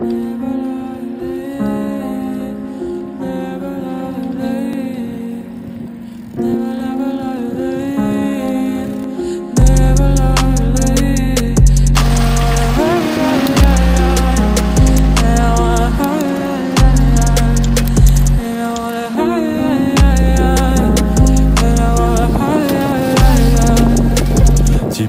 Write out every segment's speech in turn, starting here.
never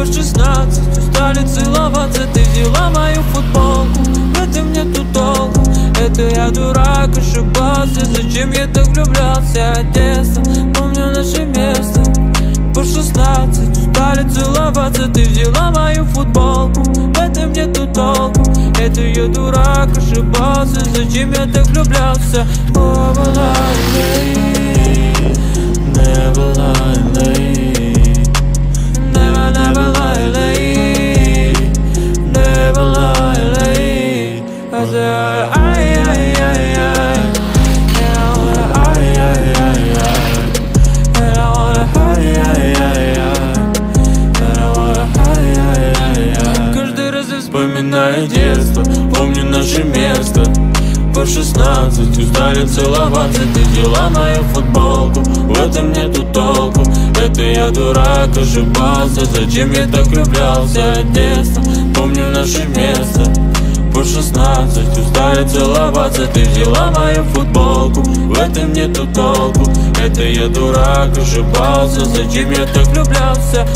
По шестнадцать устали целоваться. Ты взяла мою футболку В этом нету толку Это я дурак, ошибался. Зачем я так влюблялся? Детство Помню наше место. По шестнадцать устали целоваться. Ты взяла мою футболку В этом нету толку Это я дурак, ошибался. Зачем я так влюблялся? О, ay. Каждый раз вспоминаю детство Помню наше место. По шестнадцать устали целоваться Ты взяла мою футболку. В этом нету толку Это я дурак, ошибался. Зачем я так влюблялся детство Помню наше место по шестнадцать устали целоваться. Ты взяла мою футболку В этом нету толку. Это я дурак, ошибался Зачем я так влюблялся